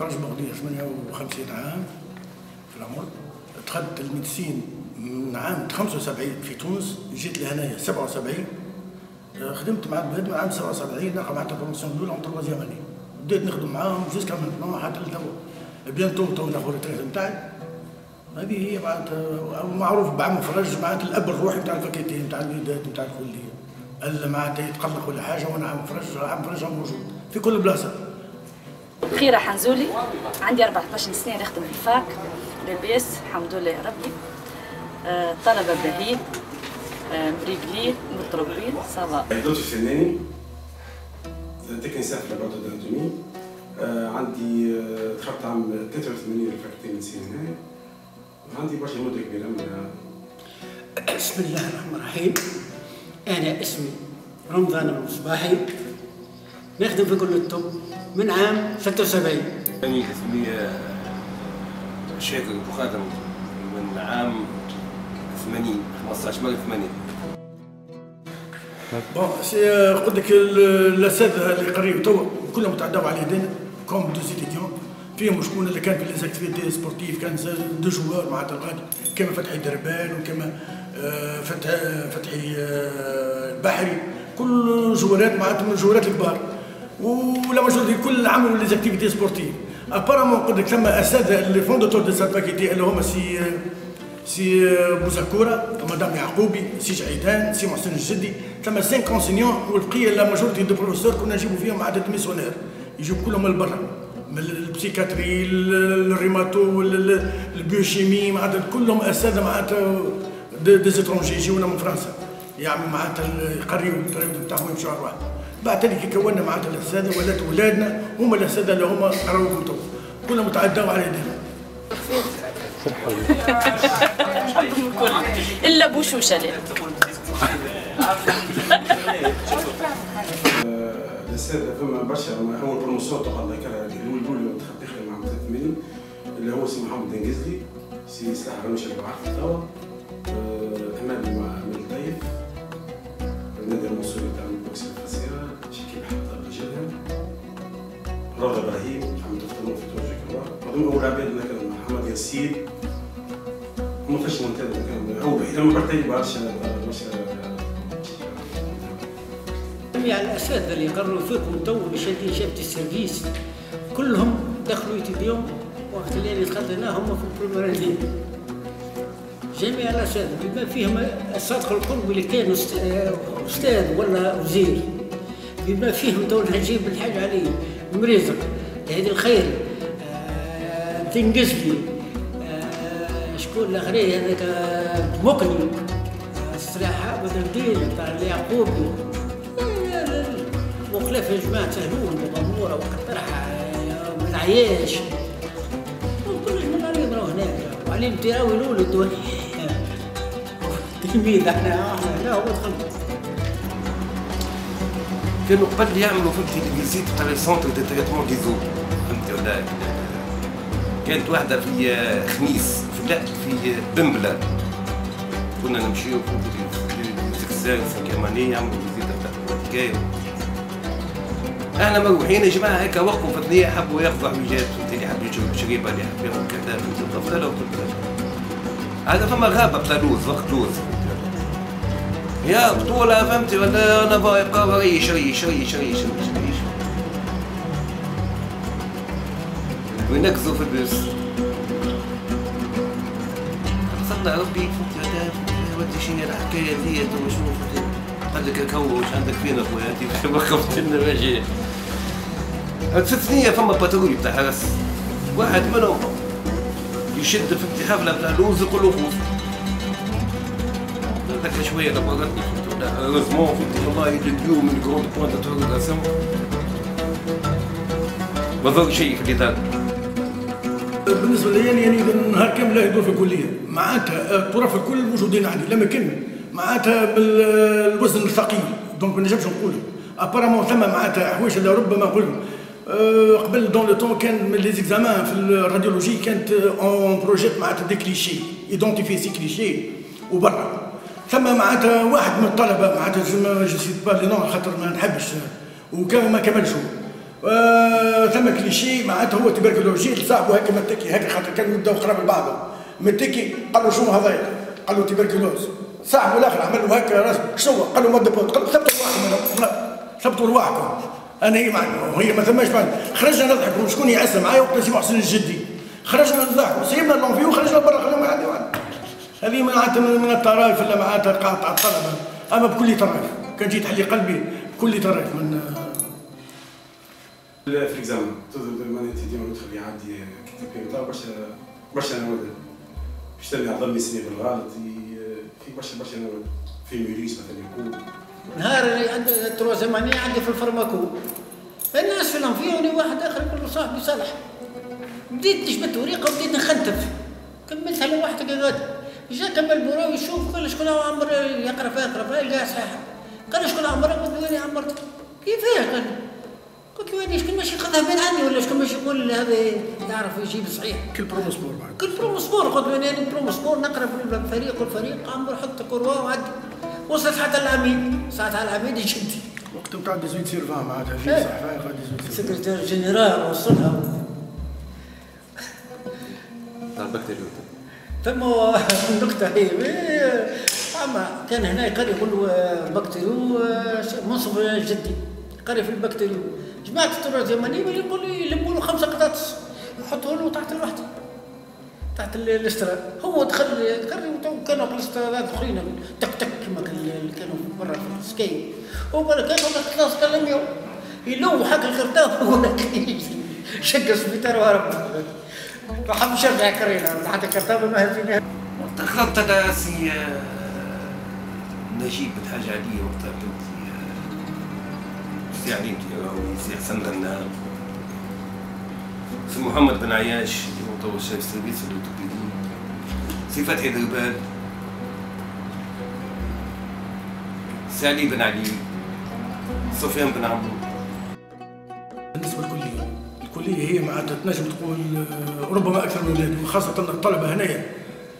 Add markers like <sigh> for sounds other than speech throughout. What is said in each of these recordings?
فرج بغدير 58 عام في العمر دخلت ال médecine من عام 75 في تونس جيت لهنايا 77 خدمت مع البلاد من عام 77 نلقى مع ال promotion الاولى en troisième année بديت نخدم معاهم jusqu'à maintenant حتى لتوا. bientôt تو ناخذ ال retraite نتاعي. هذه هي معناتها معروف بعم فرج معناتها الأب الروحي نتاع ال faculté نتاع الوليدات نتاع الكلية. ألا معناتها يتقلق ولا حاجة وأنا عم فرج عم فرج موجود في كل بلاصة. خيرة حنزولي. عندي 14 سنة نخدم في ال fac لاباس الحمد لله يا ربي. آه، الطلبة باهيين آه، مريقلين متربين ça va لطفي الفناني technicien في laboratoire d'anatomie عندي آه، دخلت عام 83 ال faculté médecine هنا عندي برشا مدة كبيرة من بسم الله الرحمن الرحيم. أنا اسمي رمضان المصباحي. نخدم في كلية الطب. من عام 76 أنا اسمي آه، شاكر أبو خادم من عام 80 15 مارس 80 bon سي قلت لك ال- الاساتذه اللي قريبوا توا كلهم تعداو على يدينا comme des étudiants فيهم شكون اللي كان في les activités sportives كان des joueurs معناتها الغادي كما فتحي دربان وكما فتح فتحي آه، البحري كل جوارات معناتها من الجوارات الكبار ولا ماجورتي الكل عملوا ليزاكتيفيتي سبورتيف ابارامون قلت لك ثم اساتذه اللي فوندوتور دو سات اللي هما سي سي بوزاكورا مدام يعقوبي سي جعيدان سي محسن الجدي ثم 5 كونسينيون والبقيه لا ماجورتي دو بروفيسور كنا نجيبوا فيهم عدد ميسيونير يجيبوا كلهم من برا من البسيكاتري الريماتو ال biochimie معناتها كلهم اساتذه معناتها des étrangers يجيونا من فرنسا يعني معناتها يقريوا التريد بتاعهم يمشوا على الواحد بعد ذلك كونا معناتها الاساتذه ولات ولادنا هما الاساتذه اللي هما قراوكم تو. كلهم تعداوا على يدينا إلا بوشوشة لا <laughs> الأستاذ فما برشا أول بروموسيون تقال لك الأول الأول دخلت نخدم عام 83 اللي هو سي محمد دنجزلي سي سلاح رمش اللي بعرف توا اللي كانوا محمد ياسين. هما فاش منتدى كانوا أول لما برتي برشا برشا جميع الاساتذه اللي يقرروا فيكم تو شادين شهاده السيرفيس. كلهم دخلوا يتبيهم وقت اللي دخلت هنا هم في البريمير جميع الأساتذة بما فيهم الصادق القرب اللي كان أستاذ ولا وزير. بما فيهم تو نجيب الحاج علي مريزق هذه الخير. آه، تنقزلي آه، شكون الاخرين هذاك آه، مقني. آه، الصراحه بدر الدين تاع اليعقوبي وخلاف يا جماعة سهلون وغمورة وقطرحة من عياش كل من عليهم راهو هناك. وعليم تراوي الولد و- <laughs> تلميذ إحنا. إحنا هنا هو دخلنا كانوا قبل يعملوا فهمتي الفيزيت تاع لي سونتر دو تريتمون دي زو فهمتي ولا كانت واحدة في خميس في لا في بمبلة كنا نمشيو فهمتي سكسان سكيمانية يعملوا فيزيت تاع الحكاية إحنا مروحين يا جماعة هيك وقفوا في الثنيه حبوا ياخذوا حويجات اللي حب يشرب شريبه اللي حب ياخذ كذا الغفله وكل هذا فما غابة بتاع لوز وقت لوز. يا بطولة فهمتي ولا؟ أنا بقى يبقى ريش ريش ريش ريش ريش ريش وينكزوا في البيس صلى ربي ولا فهمتي ودي شنو الحكاية ذي وشنو فهمتي قال لك هكا واش عندك فين اخويا انت وقفت لنا ماشي. الثنية فما باترولي بتاع حرس واحد منهم يشد في حفلة بتاع لوز يقول له فوز. ذاك لما غني هeureusement فهمتي والله duo من جروند بوان d'interrogation ما ضر شيء في الإدارة. بالنسبة لي يعني نهار كامل يدور في الكلية. معناتها الطرف الكل موجودين عندي لما كان معناتها بالوزن الثقيل. donc ما نجمش نقول apparemment ثم معناتها حوايج اللي ربما نقول آه، قبل dans le temps كان les examens في ال radiologie كانت on projette معناتها des clichés identifier ces clichés وبرا. ثم معناتها واحد من الطلبة معناتها je cite pas les noms خاطر ما نحبش. وكان ما كملش هو. آه ثم كليشي معناتها هو tuberculose صاحبه هكا متكي هكا خاطر كانوا يبداو قراب لبعضهم متكي قال له شنو هذايا قال له tuberculose صاحبه الآخر عمل له هكا راس شنو قال له mal de Pott قال له ثبتوا رواحكم ثبتوا رواحكم أنا هي معنى هي ما ثماش معنى. خرجنا نضحكوا شكون يعس معايا؟ وقت سي محسن الجدي. خرجنا نضحكوا سيبنا l'amphi وخرجنا برا خلينا قاعدين هذه معناتها من الطرائف اللي معناتها قاطعه الطلبه أما بكل طرائف كان جيت حلي قلبي بكل طرائف من في الاكزامان ماني ديما ندخل يعدي كتاب برشا برشا نوادر باش تلقى ظل يسمي بالغلط في برشا برشا نوادر في ميريس مثلا يكون. نهار عندي التروازيام اني عندي في الفارماكو. الناس في الانفيوني واحد آخر له صاحبي صالح بديت جبت وريقة وبديت نخنتف. كملتها لوحدك يا غادي جا كمل بورو يشوف قال شكون عمر يقرأ فيها يقرأ فيها يلقاها صحيحة. قال شكون عمر قلت له وين عمرت كيفاه قال قلت له شكون ماشي ياخذها من عندي ولا شكون ماشي يقول هذا يعرف يجيب صحيح؟ كل برومو سبور بعد. كل برومو سبور قلت له أنا برومو سبور نقرأ في الفريق والفريق عمر حط كوروا وعدي وصلت حتى العميد. ساعتها العميد يشدي وقت بتاع 18 سيرفان معناتها في صح قاعد 18 سكرتير جنرال وصلها. تاع ثم النكته هي أما كان هنا يقري يقول بكتيريو منصب جدي. قري في البكتيريو. جماعة اليمنيه يقول يلموا له خمسة قطاطس يحطوا له تحت الوحده تحت الاسترا هو دخل قري كانوا الاسترادات اخرين تك تك كما كانوا برا في السكي هو قال كان خلاص كلم يوم. يلوح حق الخرطاف يقول لك <laughs> شق السبيطار وهرب. راح مشرع كرينا. حتى كرتابه ما هزيناها تخلطت أنا سي نجيب حاجة عليا وقتها. سي حسن غنام سي محمد بن عياش اللي هو سيرفيس في الاوتوبيدي سي فتحي دربال سي علي بن علي. سفيان بن عمرو. بالنسبة للكلية الكلية هي معناتها تنجم تقول آه، ربما أكثر من اولادي وخاصه الطلبة هنايا.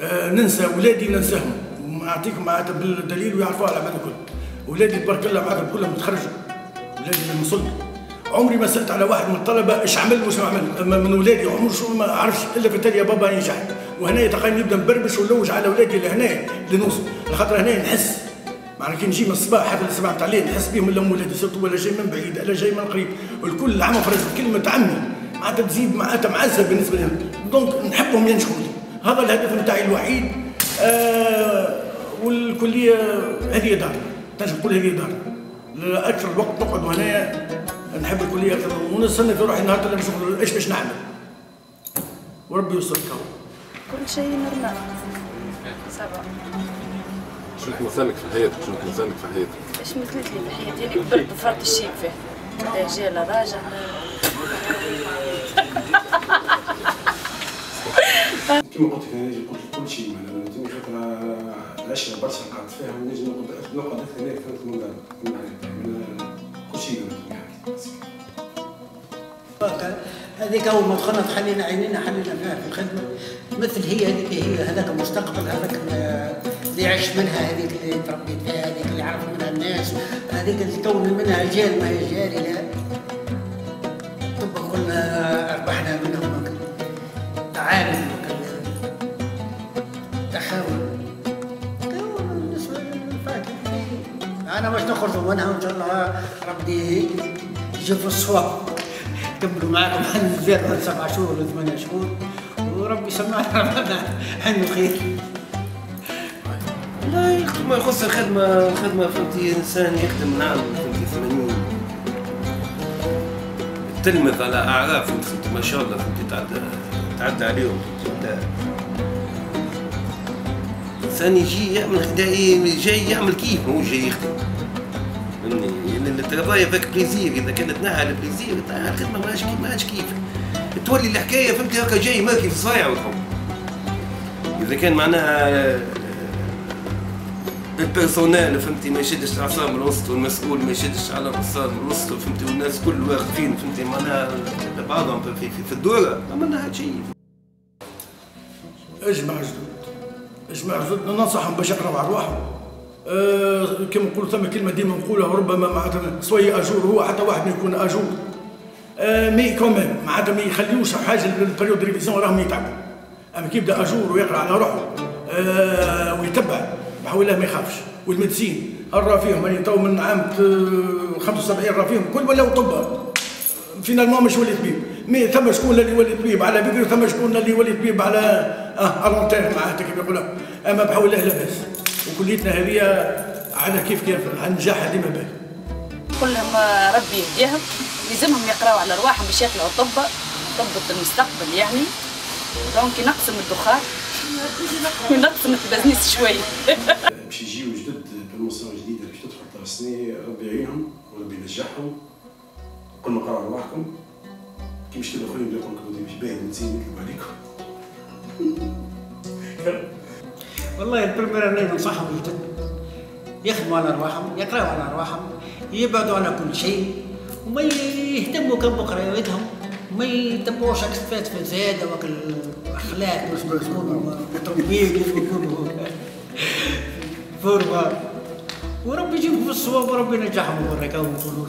آه، ننسى اولادي ننساهم. ونعطيكم معناتها بالدليل ويعرفوها على العمل الكل. اولادي تبارك الله معناتها كلهم متخرجوا اولادي اللي وصلت عمري ما سألت على واحد من الطلبة إيش عمل واش ما عمل. أما من أولادي عمري شو ما عرفش إلا في يا بابا ينجح. وهنا تقريبا نبدا نبربش ونلوج على أولادي اللي هنا اللي نوصل خاطر هنا نحس. معناها كي نجي من الصباح حتى اللي سمعت عليه نحس بهم الا ولادي surtout ولا جاي من بعيد الا جاي من قريب. والكل عم فرز كلمه عمي. معناتها تزيد معناتها معزه بالنسبة لهم. donc نحبهم ينجحوا. هذا الهدف نتاعي الوحيد. آه والكلية هذه دار. تنجم تقول هذه دار. أكثر الوقت نقعد هنا. نحب الكلية أكثر ونستنى في روحي النهارده اللي نشوف إيش باش نعمل. وربي يوصلك كل شيء نورمال سبع شنو مثلك في حياتك شنو مثلك في حياتك إيش مثلت لي في حياتي أنا كبرت بفرط الشيك فيه. رجال راجل كما قلت لك أنا قلت كل شيء معناها العشره برشا قعدت فيها ونجي نقعد نقعد أكثر هناك في المدرب كل شيء هذيك أول ما دخلنا تحلينا عينينا حلينا فيها في الخدمة. مثل هي هذيك هي هذاك المستقبل هذاك اللي عش منها هذيك اللي تربيت فيها هذيك اللي عرف منها الناس. هذيك اللي كون منها جيل ما هي جاري يجيب في الصواب. كملوا معكم حنزيد سبع شهور ولا ثمانية شهور. وربي يسمعنا رمضان خير لا ما يخص الخدمة الخدمة فهمتي إنسان يخدم نعم فهمتي 80 تلمذ على أعراف فهمتي ما شاء الله فهمتي تعدى تعدى عليهم. فهمتي إنسان يجي يعمل خدايا جاي يعمل كيف؟ مو جاي يخدم. فهمني؟ الترضاية ذاك بليزير إذا كانت تنحى على بليزير الخدمة ماهاش كيف ماهاش كيف. تولي الحكاية فهمتي هكا جاي ماكي في صايع وتحب إذا كان معناها البيرسونيل فهمتي ما يشدش العصام من الوسط والمسؤول ما يشدش على العصام من الوسط فهمتي والناس كل واقفين فهمتي معناها بعضهم في, في, في الدورة. عملنا هاد شيء. اجمع جدود. اجمع جدود ننصحهم باش يقرأوا على رواحهم أه كما نقولوا ثم كلمة ديما نقولها ربما معناتها sois à jour هو حتى واحد ما يكون à jour. آه mais quand même معناتها ما يخليوش حاجة ال période révision راهم يتعبوا. أما كي يبدأ à jour ويقرأ على روحه آه ويتبع بحول الله ما يخافش. وال médecine راه فيهم؟ راني تو من عام 75 راه فيهم. كل ولاو طب. finalement مش ولي طبيب mais ثم شكون اللي ولي طبيب على بكري ثم شكون اللي ولي طبيب على آه الونتير معناتها كيف يقولوا. أما بحول الله لاباس. وكليتنا هذه على كيف كيف النجاح ديما باهي كلهم ربي يهديهم لازمهم يقراوا على أرواحهم باش يطلعوا طب طب المستقبل يعني. donc ينقسم الدخان وينقسم البزنس شوي. <laughs> باش يجيو جدد promotion جديدة باش تدخل السنة ربي يعينهم وربي ينجحهم. كل ما قراوا أرواحكم كي مش كده خويا نقول لكم مش باين نسيت نكتب عليكم. <laughs> والله البريمير اني ننصحهم جدا يخدموا على أرواحهم يقراوا على أرواحهم يبعدوا على كل شيء. وما يهتموا كم بقرايتهم ما يتبعوش اكسفات في زيادة وك الأخلاق مش يكونوا فورما وربي يجيبهم في الصواب وربي ينجحهم ورا كانوا يقولوا